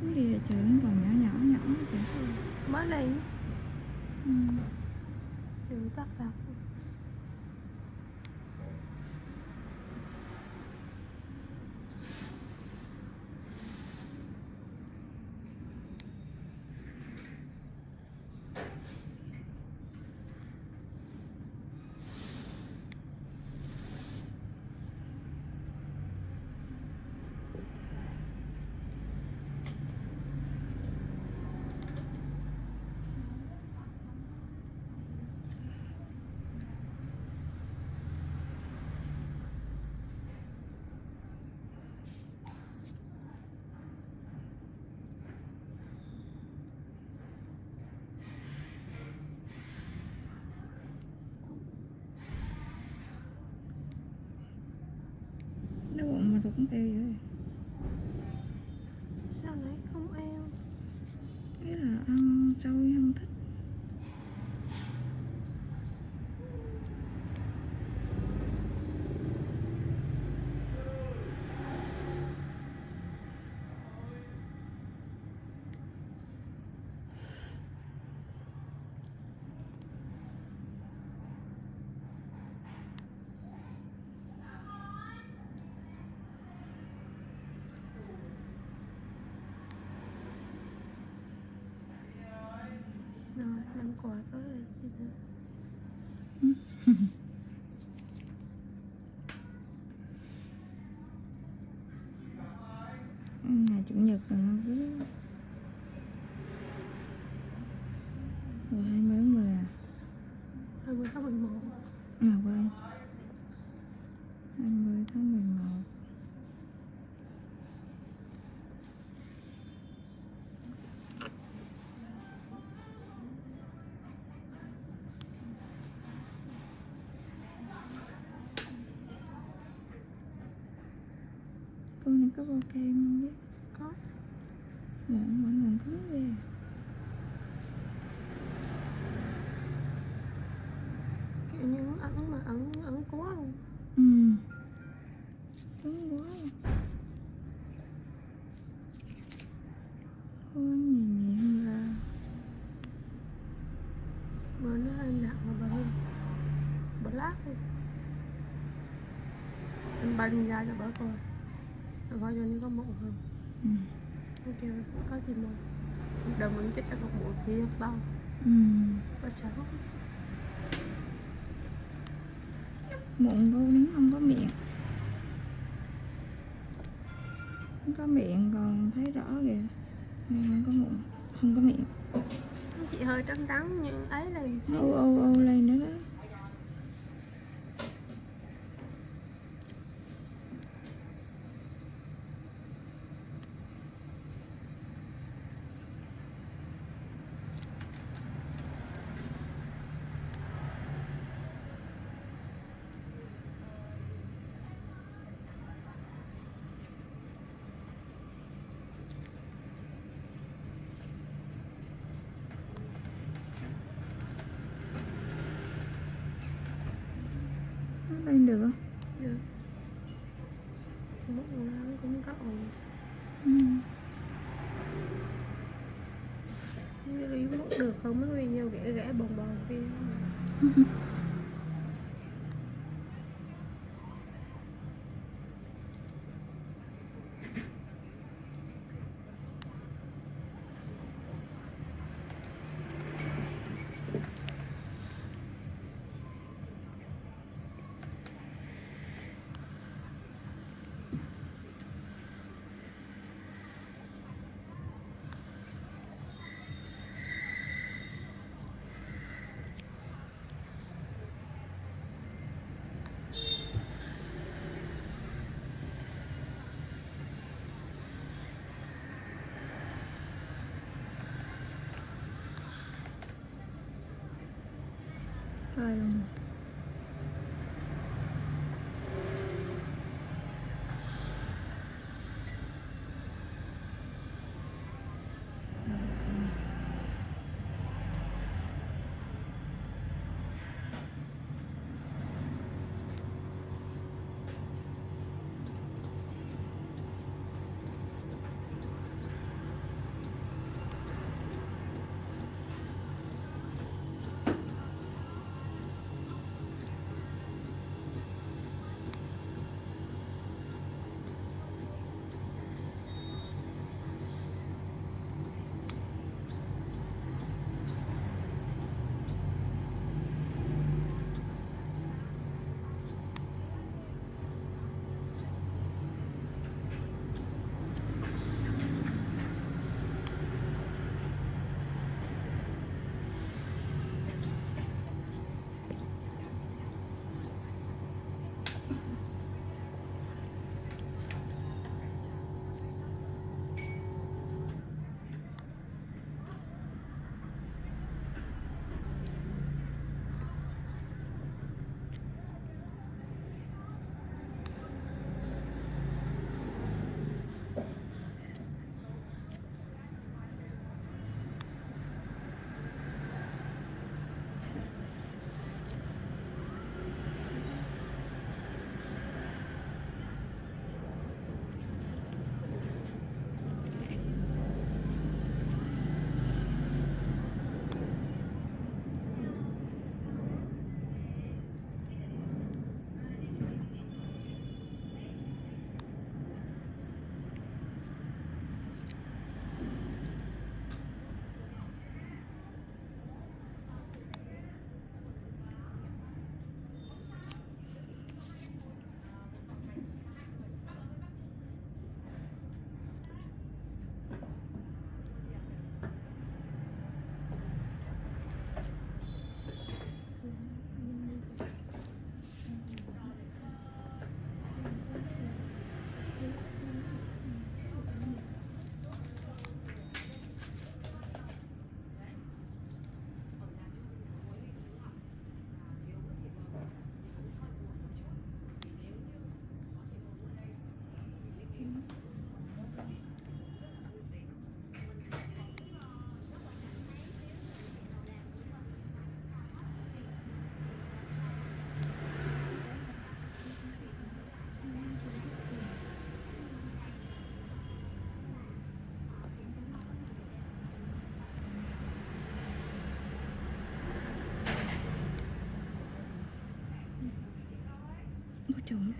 cái kia chữ vẫn còn nhỏ nhỏ nhỏ chị mới đi. Ừ. chưa cắt đâu. Cũng eo vậy. Sao nãy không eo cái là ăn sâu không thích rồi năm quà có là gì nữa ngày cô này có bao kem không biết có. Dạ, mọi người cứng ghê kiểu như ẩn mà ẩn ẩn quá luôn. Ừ. Cứng quá Không ăn nhiều nhiều ra mà nó hơi nặng mà bà hơn bà lát luôn anh banh ra cho bà coi coi cho nó có mụn không Ừ nó kêu có gì mà đầu mình chết một bụi kia bao Ừ bà sợ Mụn cô đến không có miệng Không có miệng còn thấy rõ kìa Nên không có mụn Không có miệng chỉ hơi trắng trắng nhưng ấy là Ô ô ô lên nữa đó Nó lên được không? được mất người nó cũng có ồn Ừ. Nếu mất được không mấy video ghẻ ghẻ bồng bồng kia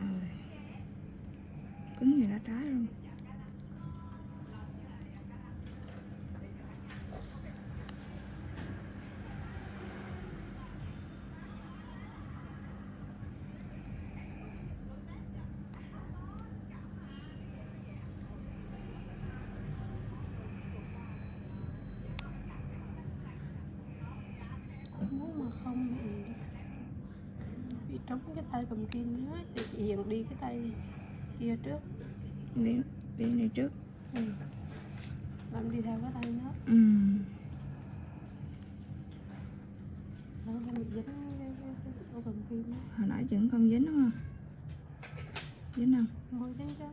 trời ơi. Cứng như lá trái luôn muốn mà không bị bị trống cái tay cầm kim á thì chị Hiền đi cái tay kia trước. Đi đi này trước. Ừ. làm đi theo cái tay nó ừ. nó không bị dính cái, cái, cái cầm kim á hồi nãy chừng không dính đúng không? Dính không? Môi dính chứ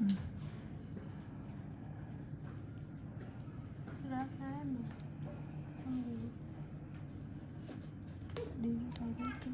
ừ. ra cái mà không đi cái tay đó chứ